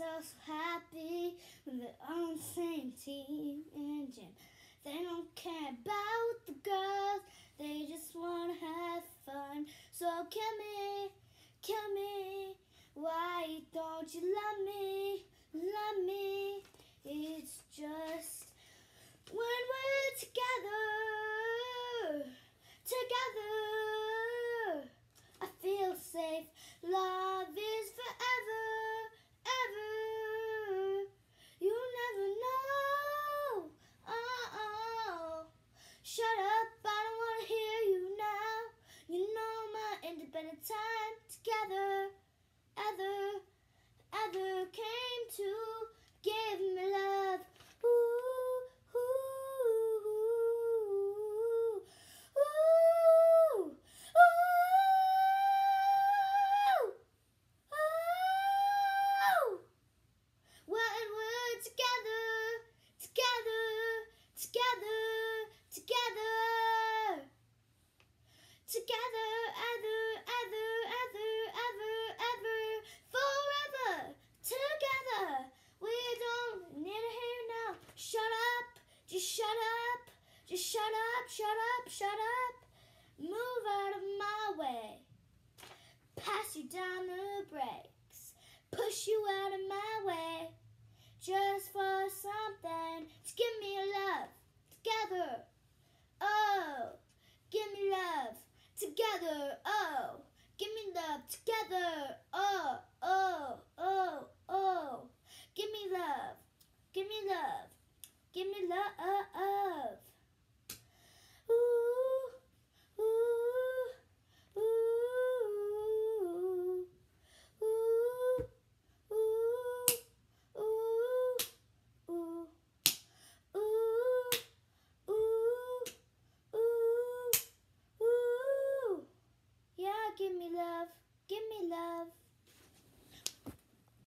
All so happy when they're on the same team and gym. They don't care about the girls, they just wanna have fun. So kill me, kill me. Why don't you love me, love me? It's just when we're together, together. I feel safe. Love is forever, ever. You never know. Oh, oh. Shut up, I don't wanna hear you now. You know independent time together, ever, ever came to just shut up, just shut up, shut up, shut up. Move out of my way. Pass you down the brakes. Push you out of my way. Just for something to give me love. Together. Oh, give me love. Together. Oh, give me love. Together. Oh, oh, oh, oh. Give me love. Give me love. Give me love. Ooh, ooh, ooh, ooh, ooh, ooh, ooh, ooh, ooh, ooh. Yeah, give me love. Give me love.